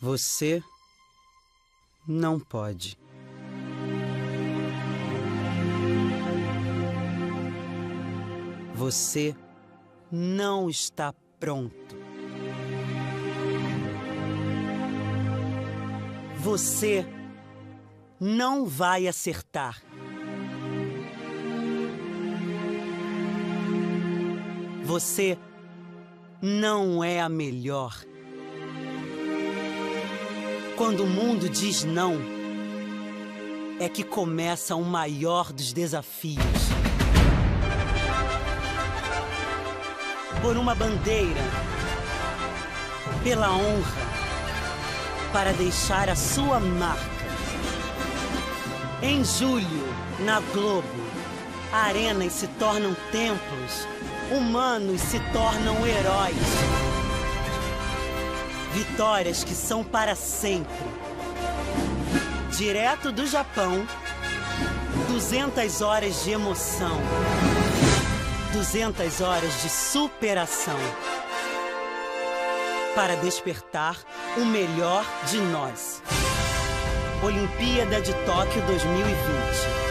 Você não pode. Você não está pronto. Você não vai acertar. Você não é a melhor. Quando o mundo diz não, é que começa o maior dos desafios. Por uma bandeira, pela honra, para deixar a sua marca. Em julho, na Globo, arenas se tornam templos, humanos se tornam heróis. Vitórias que são para sempre. Direto do Japão, 200 horas de emoção. 200 horas de superação. Para despertar o melhor de nós. Olimpíada de Tóquio 2020.